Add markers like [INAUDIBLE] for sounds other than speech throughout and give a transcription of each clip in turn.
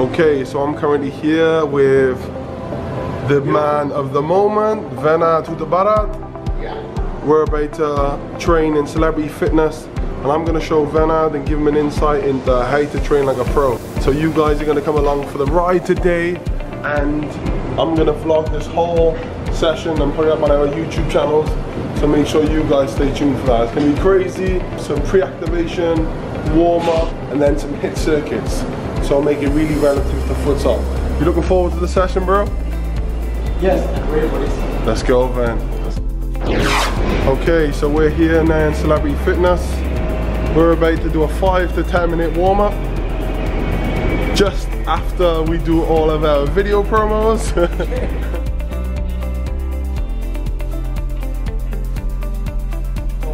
Okay, so I'm currently here with the man of the moment, Vennard Hutabarat. We're about to train in celebrity fitness and I'm gonna show Vennard and give him an insight into how to train like a pro. So you guys are gonna come along for the ride today and I'm gonna vlog this whole session and put it up on our YouTube channels. So make sure you guys stay tuned for that. It's gonna be crazy, some pre-activation, warm up, and then some HIIT circuits. So I'll make it really relative to futsal. You looking forward to the session, bro? Yes, great Let's go, Van. Okay, so we're here now in Celebrity Fitness. We're about to do a five to 10 minute warm up. Just after we do all of our video promos. [LAUGHS]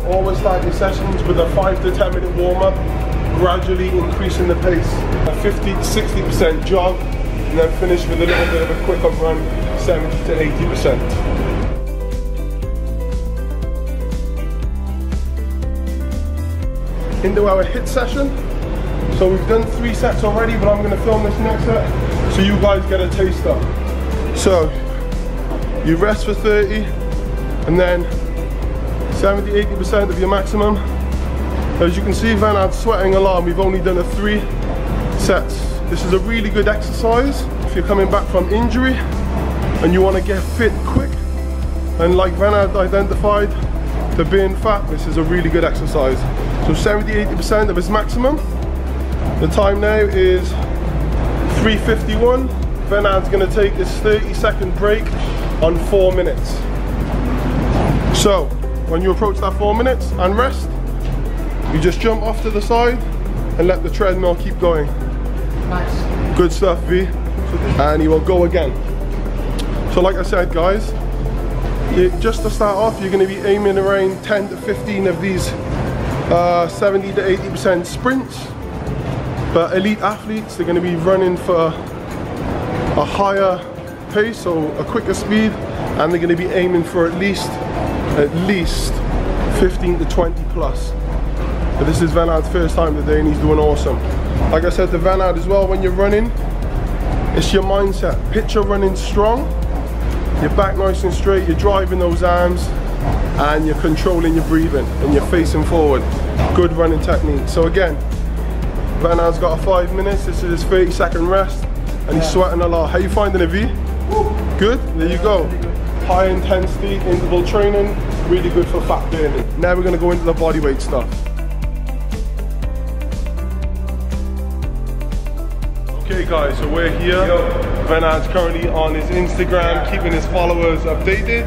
Always start your sessions with a five to 10 minute warm up, gradually increasing the pace. A 50 60% jog, and then finish with a little bit of a quick up run, 70 to 80%. into our HIIT session. So we've done three sets already, but I'm gonna film this next set so you guys get a taster. So you rest for 30 and then 70, 80% of your maximum. As you can see, Vennard's sweating a lot and we've only done a three sets. This is a really good exercise if you're coming back from injury and you wanna get fit quick. And like Vennard identified, to being fat, this is a really good exercise. So 70-80% of his maximum. The time now is 3.51. Vennard's gonna take this 30 second break on four minutes. So, when you approach that four minutes and rest, you just jump off to the side and let the treadmill keep going. Nice. Good stuff, V. And he will go again. So like I said, guys, just to start off, you're gonna be aiming around 10 to 15 of these uh, 70 to 80% sprints. But elite athletes, they're going to be running for a higher pace, so a quicker speed, and they're going to be aiming for at least, at least 15 to 20 plus. But this is Vennard's first time today and he's doing awesome. Like I said to Vennard as well, when you're running, it's your mindset. Picture running strong, your back nice and straight, you're driving those arms, and you're controlling your breathing and you're facing forward. Good running technique. So again, Van has got a five minutes, this is his 30 second rest, and he's sweating a lot. How you finding it, V? Good? There you go. High intensity interval training, really good for fat burning. Now we're gonna go into the bodyweight stuff. Guys, so we're here. Vennard's currently on his Instagram, keeping his followers updated.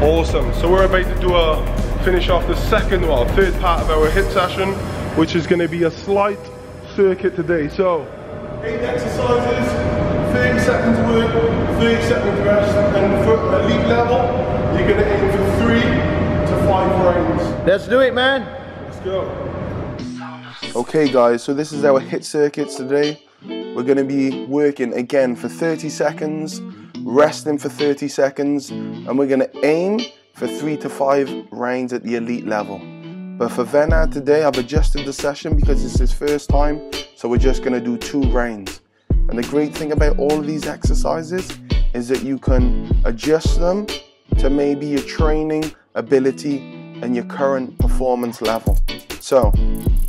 Awesome. So we're about to do a finish off the second, well, third part of our HIIT session, which is going to be a slight circuit today. So eight exercises, 30 seconds work, 30 seconds rest, and for elite level, you're going to aim for three to five rounds. Let's do it, man. Let's go. Okay guys, so this is our HIIT circuits today. We're going to be working again for 30 seconds, resting for 30 seconds, and we're gonna aim for three to five rounds at the elite level. But for Vennard today, I've adjusted the session because it's his first time, so we're just gonna do two rounds. And the great thing about all of these exercises is that you can adjust them to maybe your training ability and your current performance level. So,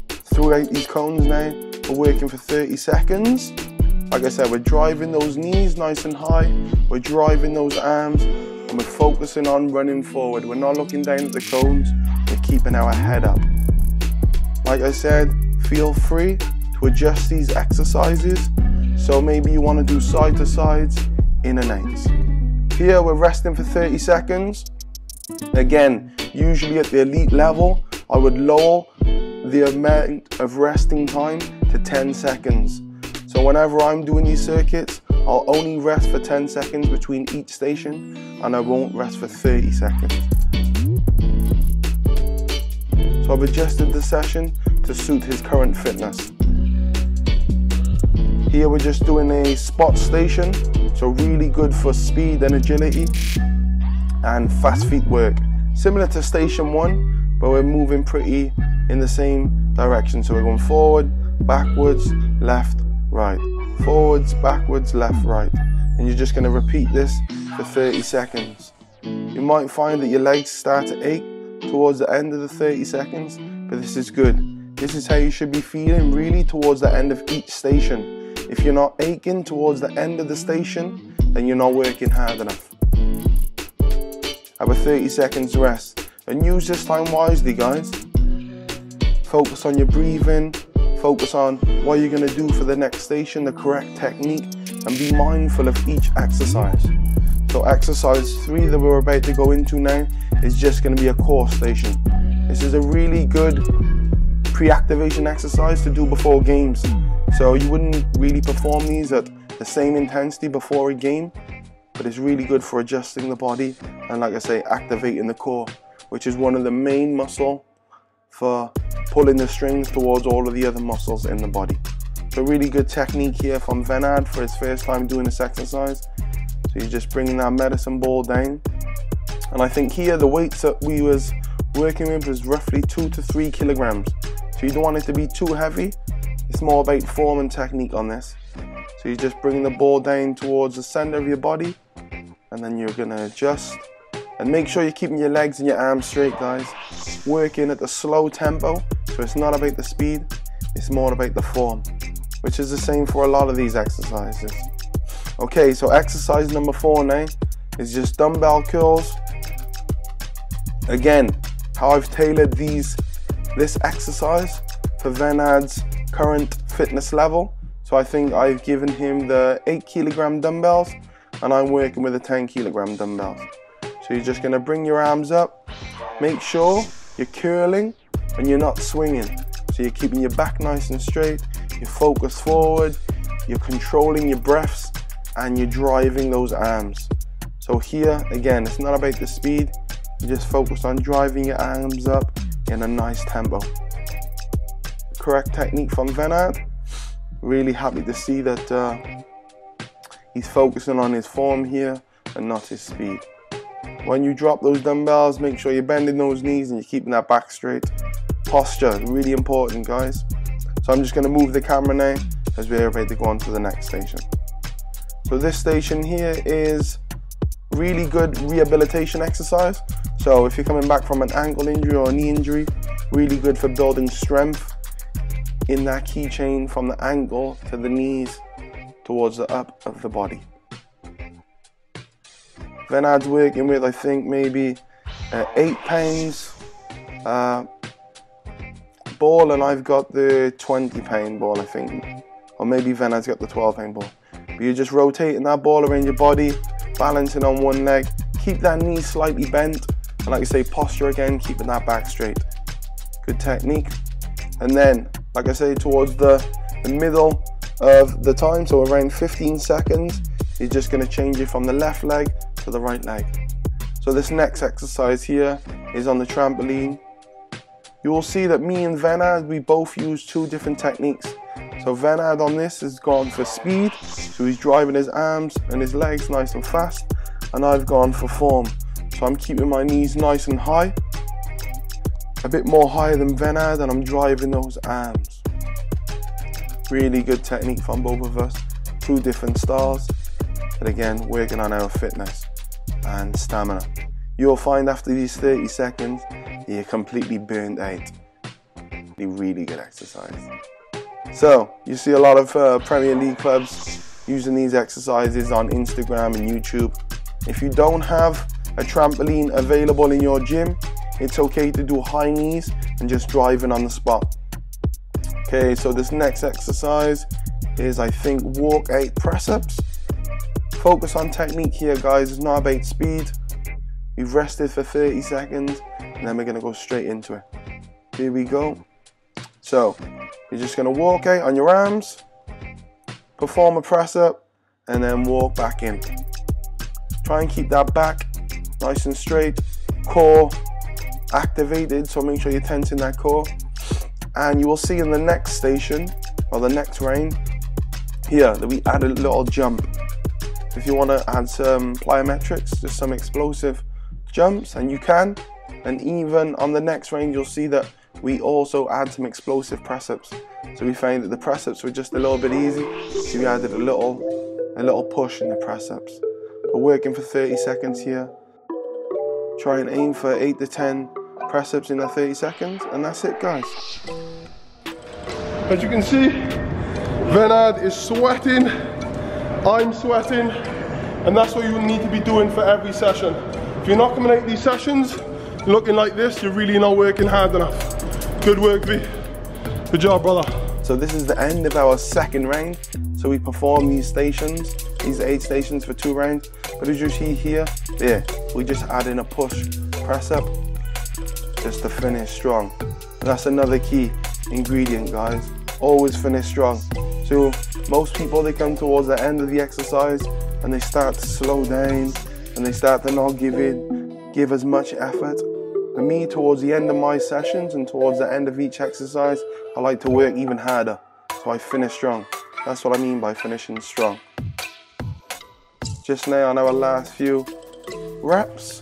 throughout these cones now, we're working for 30 seconds like I said, we're driving those knees nice and high. We're driving those arms and we're focusing on running forward. We're not looking down at the cones. We're keeping our head up. Like I said, feel free to adjust these exercises. So maybe you want to do side to sides, in and out. Here we're resting for 30 seconds. Again, usually at the elite level, I would lower the amount of resting time to 10 seconds. So whenever I'm doing these circuits, I'll only rest for 10 seconds between each station and I won't rest for 30 seconds. So I've adjusted the session to suit his current fitness. Here we're just doing a spot station, so really good for speed and agility and fast feet work. Similar to station one, but we're moving pretty in the same direction. So we're going forward, backwards, left, right. forwards, backwards, left, right. And you're just going to repeat this for 30 seconds. You might find that your legs start to ache towards the end of the 30 seconds, but this is good. This is how you should be feeling really towards the end of each station. If you're not aching towards the end of the station, then you're not working hard enough. Have a 30 seconds rest and use this time wisely, guys. Focus on your breathing, focus on what you're going to do for the next station, the correct technique, and be mindful of each exercise. So, exercise three that we're about to go into now is just going to be a core station. This is a really good pre activation exercise to do before games. So, you wouldn't really perform these at the same intensity before a game, but it's really good for adjusting the body and, like I say, activating the core, which is one of the main muscle for pulling the strings towards all of the other muscles in the body. It's a really good technique here from Vennard for his first time doing this exercise. So he's just bringing that medicine ball down. And I think here the weights that we was working with was roughly two to three kilograms. So you don't want it to be too heavy. It's more about form and technique on this. So you're just bringing the ball down towards the center of your body and then you're gonna adjust and make sure you're keeping your legs and your arms straight guys working at a slow tempo so it's not about the speed it's more about the form which is the same for a lot of these exercises. Okay so exercise number four now is just dumbbell curls. Again how I've tailored these this exercise for Vennard's current fitness level. So I think I've given him the 8 kilogram dumbbells and I'm working with the 10 kilogram dumbbells. So you're just going to bring your arms up. Make sure you're curling and you're not swinging. So you're keeping your back nice and straight. You're focused forward. You're controlling your breaths and you're driving those arms. So here, again, it's not about the speed. You just focus on driving your arms up in a nice tempo. Correct technique from Vennard. Really happy to see that uh, he's focusing on his form here and not his speed. When you drop those dumbbells, make sure you're bending those knees and you're keeping that back straight. Posture, really important, guys. So I'm just going to move the camera now as we're ready to go on to the next station. So this station here is really good rehabilitation exercise. So if you're coming back from an ankle injury or a knee injury, really good for building strength in that keychain from the ankle to the knees towards the up of the body. Vennard's working with, I think, maybe uh, eight pounds uh, and I've got the 20 pound ball, I think. Or maybe Vennard's got the 12 pound ball. But you're just rotating that ball around your body, balancing on one leg. Keep that knee slightly bent, and like I say, posture again, keeping that back straight. Good technique. And then, like I say, towards the, the middle of the time, so around 15 seconds, you're just going to change it from the left leg to the right leg. So this next exercise here is on the trampoline. You will see that me and Vennard, we both use two different techniques. So Vennard on this has gone for speed, so he's driving his arms and his legs nice and fast, and I've gone for form. So I'm keeping my knees nice and high, a bit more higher than Vennard, and I'm driving those arms. Really good technique from both of us, two different styles, but again, working on our fitness and stamina. You'll find after these 30 seconds, you're completely burned out. Really, really good exercise. So, you see a lot of uh, Premier League clubs using these exercises on Instagram and YouTube. If you don't have a trampoline available in your gym, it's okay to do high knees and just driving on the spot. Okay, so this next exercise is I think walk eight press ups. Focus on technique here, guys. It's not about speed. We've rested for 30 seconds and then we're going to go straight into it. Here we go. So, you're just going to walk out on your arms, perform a press up, and then walk back in. Try and keep that back nice and straight, core activated, so make sure you're tensing that core. And you will see in the next station, or the next round, here that we add a little jump. If you want to add some plyometrics, just some explosive jumps, and you can. And even on the next range, you'll see that we also add some explosive press ups. So we found that the press ups were just a little bit easy. So we added a little, a little push in the press ups. We're working for 30 seconds here. Try and aim for 8 to 10 press ups in the 30 seconds, and that's it, guys. As you can see, Vennard is sweating, I'm sweating, and that's what you need to be doing for every session. If you're not coming out these sessions looking like this, you're really not working hard enough. Good work, V. Good job, brother. So this is the end of our second round. So we perform these stations, these eight stations for two rounds. But as you see here, there, we just add in a push press up just to finish strong. That's another key ingredient, guys. Always finish strong. So most people, they come towards the end of the exercise and they start to slow down and they start to not give in, give as much effort. For me, towards the end of my sessions and towards the end of each exercise, I like to work even harder. So I finish strong. That's what I mean by finishing strong. Just now on our last few reps,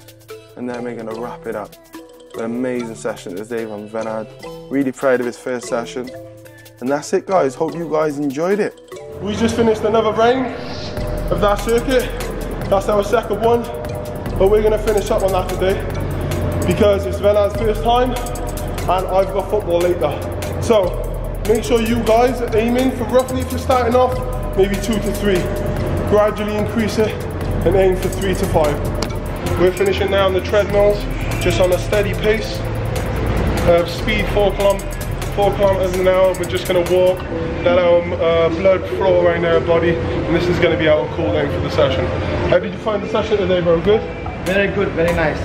and then we're gonna wrap it up. An amazing session today from Vennard. Really proud of his first session. And that's it guys, hope you guys enjoyed it. We just finished another round of that circuit. That's our second one, but we're gonna finish up on that today because it's Vennard's first time and I've got football later. So make sure you guys are aiming for roughly if you're starting off, maybe two to three. Gradually increase it and aim for three to five. We're finishing now on the treadmills, just on a steady pace. Uh, speed four, kilom four kilometers an hour. We're just gonna walk, let our uh, blood flow around our body, and this is gonna be our cool down for the session. How did you find the session today, bro? Good? Very good, very nice.